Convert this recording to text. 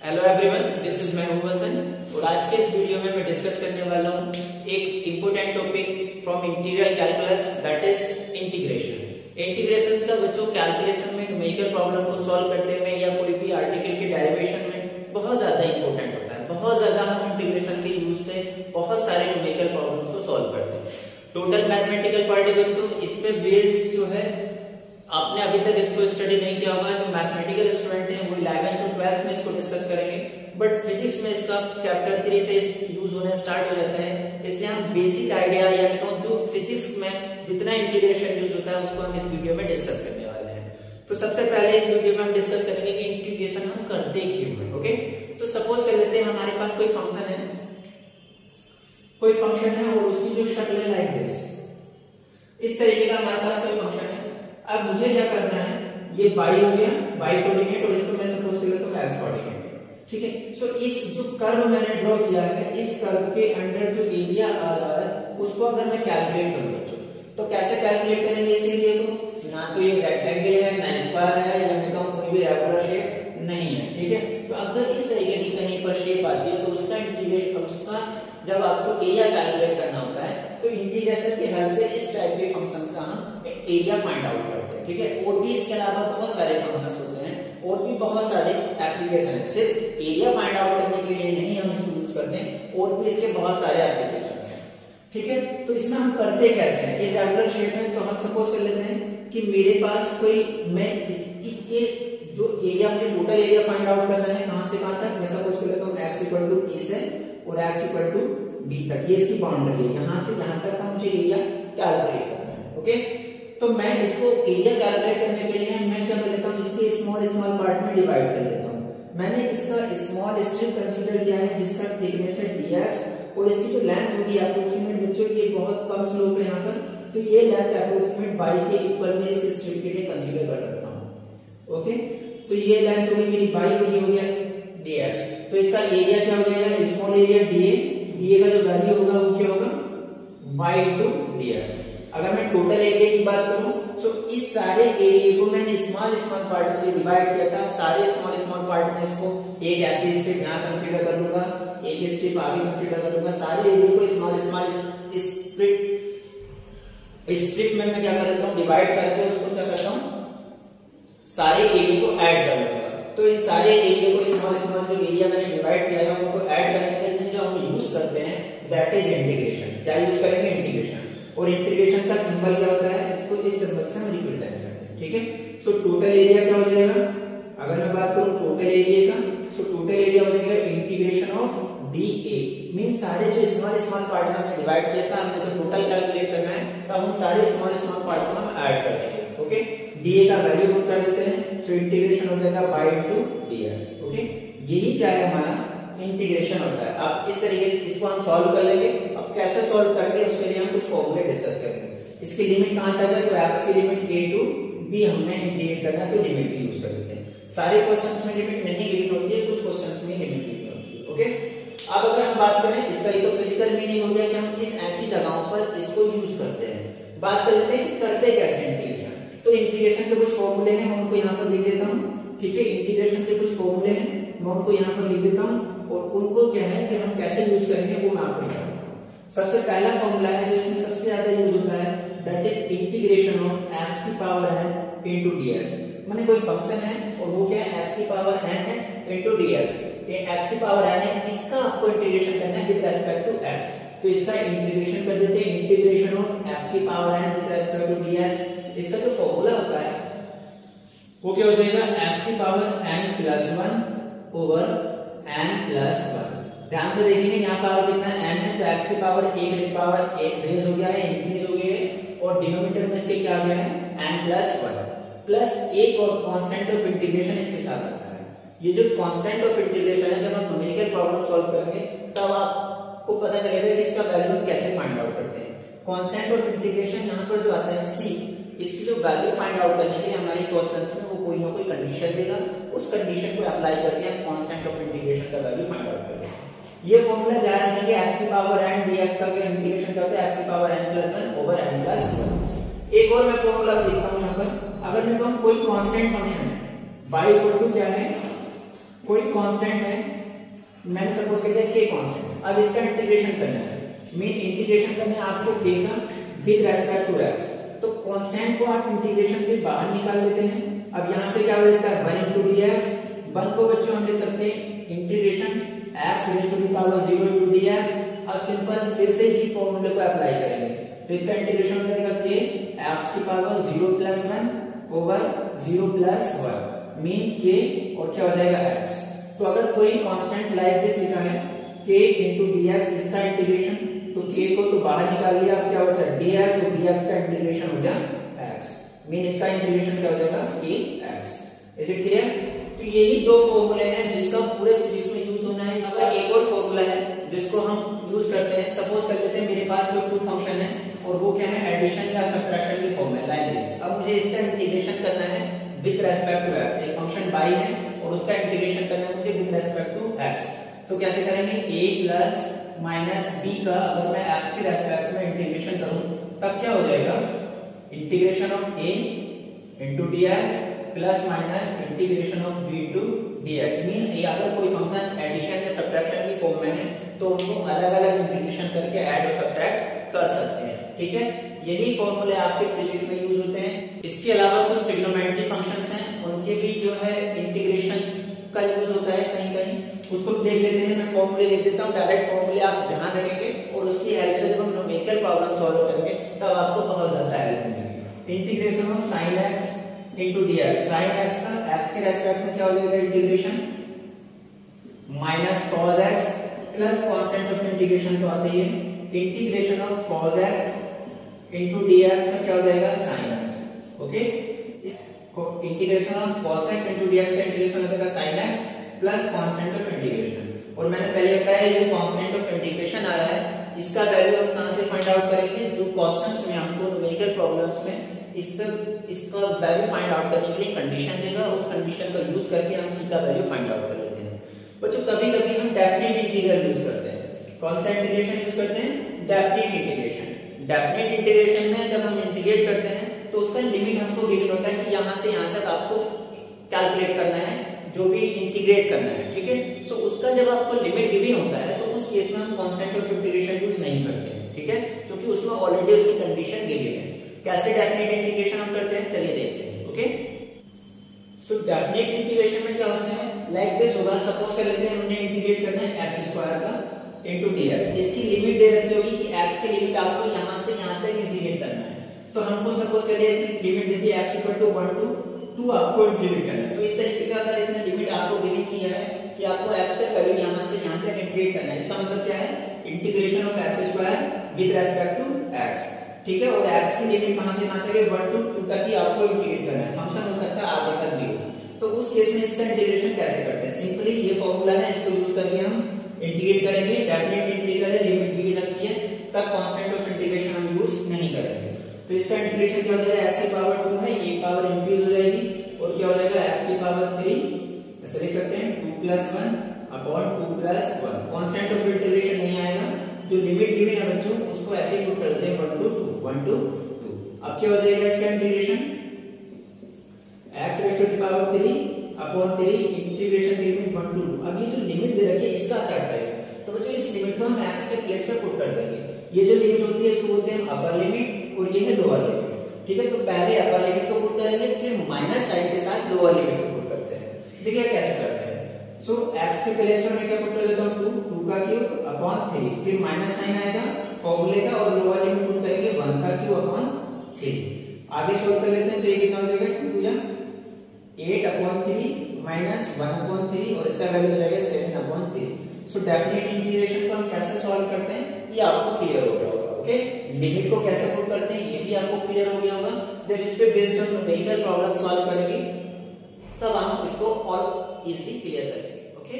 Hello everyone this is महबूब हसन और आज के इस वीडियो में मैं डिस्कस करने वाला हूँ एक important topic from interior calculus that is integration integration का बच्चों कैलकुलेशन में न्यूमेरिकल प्रॉब्लम को सॉल्व करते में या कोई भी आर्टिकल के डेरिवेशन में बहुत ज़्यादा इंपॉर्टेंट होता है। बहुत ज़्यादा हम इंटीग्रेशन के यूज़ से बहुत सारे न्यूमेरिकल प्रॉब्लम्स को सॉल्व करते हैं। टोटल मैथमेटिकल पार्ट बच्चों, इस पे बेस जो है आपने अभी तक इसको स्टडी नहीं किया होगा, जो मैथमेटिकल स्टूडेंट हैं, वो इलेवेंथ और ट्वेल्थ में इसको डिस्कस करेंगे। बट फिजिक्स में इसका चैप्टर थ्री से यूज़ होने स्टार्ट हो जाता है। इसलिए हम बेसिक आइडिया या कहूँ जो फिजिक्स में जितना इंटीग्रेशन यूज़ होता है, उसको हम इस वीडियो में डिस्कस करने वाले हैं। तो सबसे पहले इस वीडियो में हम डिस्कस करेंगे कि इंटीग्रेशन हम करते क्यों ओके तो सपोज़ कर लेते हैं, हमारे पास कोई फ़ंक्शन है। कोई फ़ंक्शन है और उसकी जो शक्ल है लाइक दिस इस तरीके का हमारे पास कोई फ़ंक्शन है अब मुझे क्या करना है? ये बाई हो गया बाई कोऑर्डिनेट और इसको मैं सपोज़ कर लेता हूँ एक्स कोऑर्डिनेट ठीक है? सो इस जो कर्व मैंने ड्रॉ किया है, इस कर्व के अंडर जो एरिया आ रहा है, उसको अगर मैं कैलकुलेट करूँ बच्चों तो कैसे कैलकुलेट करेंगे इसीलिए को? ना तो ये रेक्टेंगल है, ना स्क्वायर है, या मैं कहूँ कोई भी रेगुलर शेप नहीं है, ठीक है? तो अगर इस तरीके की कहीं पर शेप आती है तो उसका इंटीग्रेशन उसका जब आपको एरिया कैलकुलेट करना होता है तो इंटीग्रेशन की हेल्प से इस टाइप के फ़ंक्शंस का हम एरिया फाइंड आउट ठीक है? और भी इसके अलावा बहुत सारे फ़ंक्शंस होते हैं और भी बहुत सारे एप्लीकेशन है। सिर्फ़ एरिया फाइंड आउट करने के लिए नहीं हम इसको यूज़ करते हैं, और भी इसके बहुत सारे एप्लीकेशन ठीक है? तो इसमें हम करते कैसे हैं? ये रेगुलर शेप है तो हम सपोज़ कर लेते हैं कि मेरे पास कोई, मैं इसके जो एरिया मुझे टोटल एरिया फाइंड आउट करना है, कहाँ से कहाँ तक? मैं सपोज़ कर लेता हूँ x इक्वल टू a से, और x इक्वल टू b तक। ये इसकी बाउंड्री है। यहाँ से यहाँ तक का मुझे एरिया कैलकुलेट करना है। ओके तो मैं इसको एरिया कैलकुलेट करने के लिए मैं क्या कर लेता हूँ? इसके स्मॉल स्मॉल पार्ट में डिवाइड कर लेता हूँ। मैंने इसका स्मॉल स्ट्रिप कंसीडर किया है, जिसका थिकनेस है dx, और इसकी जो लेंथ होगी अप्रोक्सीमेट बच्चों, ये बहुत कम स्लोप है यहाँ पर। तो ये लेंथ अप्रोक्सीमेट बाई के इक्वल में इस स्ट्रिप के लिए कंसीडर कर सकता हूँ। ओके तो ये लेंथ होगी मेरी बाई होगी हो गया dx तो इसका एरिया क्या हो जाएगा? स्मॉल एरिया dA dA का जो वैल्यू होगा वो क्या होगा? y into dx अगर मैं टोटल एरिया की बात करूँ तो इस सारे एरिया को मैंने स्मॉल स्मॉल पार्ट में डिवाइड किया था, सारे स्मॉल स्मॉल पार्ट में इसको एक ऐसी स्ट्रिप यहाँ कंसीडर कर लूँगा, एक स्ट्रिप आगे कंसीडर कर लूँगा, सारे एरिया को स्मॉल स्मॉल स्ट्रिप स्ट्रिप में मैं क्या कर लेता हूँ डिवाइड करके उसको क्या करता हूँ, सारे एरिया को ऐड कर लूँगा। तो इन सारे एरिया को स्मॉल स्मॉल जो एरिया मैंने डिवाइड किया है, उनको ऐड करने के लिए जो हम यूज़ करते हैं दैट इज़ इंटीग्रेशन क्या यूज़ करेंगे? इंटीग्रेशन और इंटीग्रेशन का सिंबल क्या होता है? इसको इस सिंबल से हम रिप्रेजेंट करते हैं, ठीक है? सो टोटल एरिया क्या हो जाएगा? अगर मैं बात करूँ टोटल एरिया का सो टोटल एरिया हो जाएगा integration of d a mean सारे जो स्मॉल स्मॉल पार्ट में डिवाइड किया था, हमने तो टोटल कैलकुलेट करना है तो हम सारे स्मॉल स्मॉल पार्ट को हम ऐड कर देंगे ओके डीए का वैल्यू पुट कर देते हैं सो इंटीग्रेशन हो जाएगा बाय इनटू डीएक्स ओके यही क्या है हमारा? इंटीग्रेशन होता है। आप इस तरीके इसको हम सॉल्व कर लेंगे। कैसे सॉल्व करेंगे, उसके लिए हम कुछ फॉर्मूले डिस्कस करेंगे। इसकी लिमिट कहाँ तक है? तो x की लिमिट a टू b हमने इंटीग्रेट करना है तो लिमिट भी यूज़ कर लेते हैं। सारे क्वेश्चंस में लिमिट नहीं गिवन होती है, कुछ क्वेश्चंस में लिमिट गिवन होती है ओके अब अगर हम बात करें, इसका ये तो फ़िज़िकल मीनिंग हो गया कि हम इस ऐसी जगहों पर इसको यूज़ करते हैं। बात कर लेते हैं करते कैसे इंटीग्रेशन तो इंटीग्रेशन के कुछ फॉर्मूले हैं, मैं उनको यहाँ पर लिख देता हूँ, ठीक है? इंटीग्रेशन के कुछ फॉर्मूले हैं, मैं उनको यहाँ पर लिख देता हूँ, और उनको क्या है कि हम कैसे यूज़ करेंगे, वो मैं आपको सबसे पहला फॉर्मूला है जो इसमें सबसे ज़्यादा यूज़ होता है that is integration of x की पावर n इनटू dx. माने कोई फ़ंक्शन है और वो क्या है x की पावर n है इनटू dx. ये x की पावर n है इसका आपको इंटीग्रेशन करना है विद रेस्पेक्ट टू x तो इसका इंटीग्रेशन कर देते हैं इंटीग्रेशन ऑफ़ x की power n with respect to dx. इसका जो फॉर्मूला होता है, वो क्या हो जाएगा? x की power n plus one over n plus one ध्यान से देखेंगे यहाँ पावर कितना है? N है तो x की पावर एक पावर एक रेज हो गया है इंक्रीज हो गया है, और डिनोमिनेटर में इसके क्या गया है? N प्लस वन प्लस एक और कांस्टेंट ऑफ़ इंटीग्रेशन इसके साथ आता है। ये जो कांस्टेंट ऑफ़ इंटीग्रेशन है, जब हम न्यूमेरिकल प्रॉब्लम सॉल्व करेंगे, तब आपको पता चलेगा कि इसका वैल्यू कैसे फाइंड आउट करते हैं। कांस्टेंट ऑफ़ इंटीग्रेशन यहाँ पर जो आता है, c, इसकी जो वैल्यू फाइंड आउट करने के लिए हमारे क्वेश्चंस में वो कोई ना कोई कंडीशन देगा। उस कंडीशन को अप्लाई करके हम कांस्टेंट ऑफ़ इंटीग्रेशन का वैल्यू फाइंड आउट करेंगे। ये फॉर्मूला ध्यान रखेंगे x की पावर n dx का इंटीग्रेशन क्या होता है, x की पावर n 1 ओवर n 1 एक और मैं फॉर्मूला लिखता हूँ यहाँ पर। अगर मैं कहूँ कोई कांस्टेंट फ़ंक्शन है, y इक्वल टू क्या है? कोई कांस्टेंट है, मैंने सपोज़ कर दिया के कांस्टेंट अब इसका इंटीग्रेशन करना है। मीन इंटीग्रेशन करने आपको के का विद रेस्पेक्ट टू एक्स तो कांस्टेंट को आप इंटीग्रेशन से बाहर निकाल लेते हैं। अब यहाँ पे क्या हो जाता है? One into d x one को बच्चों हम ले सकते हैं। Integration x raise to the power zero into d x अब सिंपल फिर से इसी फॉर्मूले को अप्लाई करेंगे। तो इसका इंटीग्रेशन हो जाएगा के एक्स की power zero plus one over zero plus one mean के और क्या हो जाएगा एक्स तो अगर कोई कांस्टेंट लाइक दिस लिखा है इंटू डी एक्स इसका इंटीग्रेशन तो के को तो बाहर निकाल लिया, अब क्या है डी एक्स और एक्स का इंटीग्रेशन हो गया एक्स मीन इसका इंटीग्रेशन क्या हो जाएगा? एक्स इज़ इट क्लियर तो यही दो फॉर्मूले हैं जिसका पूरे फिजिक्स में होना है इसका एक और फॉर्मूला है, जिसको हम यूज़ करते हैं। सपोज़ कर लेते हैं, मेरे पास जो टू फ़ंक्शन है, और वो क्या है? एडिशन या सब्ट्रैक्शन की फॉर्म है लाइक दिस अब मुझे इसका इंटीग्रेशन करना है विद रेस्पेक्ट टू एक्स एक फ़ंक्शन बाई है, और उसका इंटीग्रेशन करना है मुझे विद रेस्पेक्ट टू एक्स तो कैसे करेंगे? A प्लस माइनस बी का अगर मैं एक्स के रेस्पेक्ट में इंटीग्रेशन करूँ, तब क्या हो जाएगा? Integration of a into dx plus minus integration of b to dx mean अगर कोई फ़ंक्शन एडिशन या सब्ट्रैक्शन की फॉर्म में है तो उनको अलग-अलग इंटीग्रेशन करके ऐड और सब्ट्रैक्ट कर सकते हैं। ठीक है? यही फॉर्मूले आपके फिजिक्स में यूज़ होते हैं। इसके अलावा कुछ ट्रिग्नोमेट्री फ़ंक्शंस हैं। उनके भी जो है इंटीग्रेशन का यूज़ होता है कहीं कहीं। उसको देख लेते हैं। मैं फॉर्मूले लिख देता हूँ। डायरेक्ट फॉर्मूले आप ध्यान रखेंगे और उसकी हेल्प से जब हम न्यूमेरिकल प्रॉब्लम सॉल्व करेंगे, तब आपको बहुत ज़्यादा हेल्प मिलेगी। Integration of sin x into dx sin x का x के रेस्पेक्ट में क्या हो जाएगा integration minus cos x plus constant of integration तो आते ही integration of cos x into dx में क्या हो जाएगा? Sin x okay integration of cos x into dx का इंटीग्रेशन हो जाएगा sin x plus constant of integration और मैंने पहले बताया ये कांस्टेंट ऑफ़ इंटीग्रेशन आ रहा है, इसका वैल्यू हम कहाँ से फाइंड आउट करेंगे? जो क्वेश्चंस में, हमको न्यूमेरिकल प्रॉब्लम्स में, इस पे इसका वैल्यू फाइंड आउट करने के लिए कंडीशन देगा उस कंडीशन का यूज़ करके हम इसका वैल्यू फाइंड आउट कर लेते हैं। बच्चों कभी कभी हम डेफिनेट इंटीग्रल यूज़ करते हैं। कौन सा इंटीग्रेशन यूज़ करते हैं? डेफिनेट इंटीग्रेशन डेफिनेट इंटीग्रेशन में जब हम इंटीग्रेट करते हैं तो उसका लिमिट हमको गिवन होता है कि यहाँ से यहाँ तक आपको कैलकुलेट करना है, जो भी इंटीग्रेट करना है, ठीक है? सो उसका जब आपको लिमिट गिवन होता है तो उस केस में हम कांस्टेंट ऑफ़ इंटीग्रेशन यूज़ नहीं करते, ठीक है? क्योंकि उसमें ऑलरेडी उसकी कंडीशन गिवन है। कैसे डेफिनेट इंटीग्रेशन हम करते हैं, चलिए देखते हैं ओके सो डेफिनेट इंटीग्रेशन में क्या होता है? लाइक दिस होगा सपोज़ कर लेते हैं, हमने इंटीग्रेट करना है x स्क्वायर का इंटू डी इसकी लिमिट दे रखी होगी कि x की लिमिट आपको यहाँ से यहाँ तक इंटीग्रेट करना है। तो हमको सपोज़ करिए इसने लिमिट दे दी x 1 टू 2 आपको इंटीग्रेट करना है। तो इस तरीके का अगर इसने लिमिट आपको गिवन किया है कि आपको x का वैल्यू यहाँ से यहाँ तक इंटीग्रेट करना है, इसका मतलब क्या है? Integration of x square with respect to x ठीक है, और x की लिमिट कहाँ से कहाँ तक है? 1 टू 2 तक ही आपको इंटीग्रेट करना है। फ़ंक्शन हो सकता है आगे तक भी तो उस केस में इसका इंटीग्रेशन कैसे करते हैं? सिंपली ये फॉर्मूला है, इसको यूज़ करके हम इंटीग्रेट करेंगे। डेफिनेट इंटीग्रल है लिमिट गिवन रखी है। तब कांस्टेंट ऑफ़ इंटीग्रेशन हम यूज़ नहीं करेंगे। तो इसका इंटीग्रेशन क्या हो जाएगा? X की पावर 2 है ये पावर इंक्रीज हो जाएगी। और क्या हो जाएगा? X की पावर 3 ऐसे लिख सकते हैं 2 1 अपॉन 2 1 कांस्टेंट ऑफ़ इंटीग्रेशन नहीं आएगा। जो लिमिट गिवन है बच्चों, उसको ऐसे ही पुट कर देते हैं 1 टू 2 1 टू 2 अब क्या हो जाएगा इसका integration x raise to power 3 upon 3 integration limit 1 to 2 अब ये जो लिमिट दे रखी है इसका क्या करेगा तो बच्चों इस लिमिट को हम x के प्लेस पे पुट कर देंगे। ये जो लिमिट होती है इसको बोलते हैं अपर लिमिट और ये है लोअर लिमिट ठीक है? तो पहले अपर लिमिट को पुट करेंगे फिर माइनस साइन के साथ लोअर लिमिट को पुट करते हैं। देखिए कैसे करते हैं। सो so, x के प्लेस पर मैं क्या पुट कर देता हूँ? 2 2 का क्यूब अपॉन 3 फिर माइनस साइन आएगा। फॉर्मूले का और लोअर लिमिट पुट करेंगे 1 का क्यूब अपॉन 3 आगे सोल्व कर लेते हैं तो ये कितना हो जाएगा? 2 या eight upon three minus one upon three और इसका वैल्यू हो जाएगा seven upon three so definite integration को हम कैसे सॉल्व करते हैं? ये आपको क्लियर हो गया होगा ओके लिमिट को कैसे पुट करते हैं, ये भी आपको क्लियर हो गया होगा। जब इस पे based on numerical problem solve करेंगे, तब हम इसको और इजीली क्लियर करेंगे ओके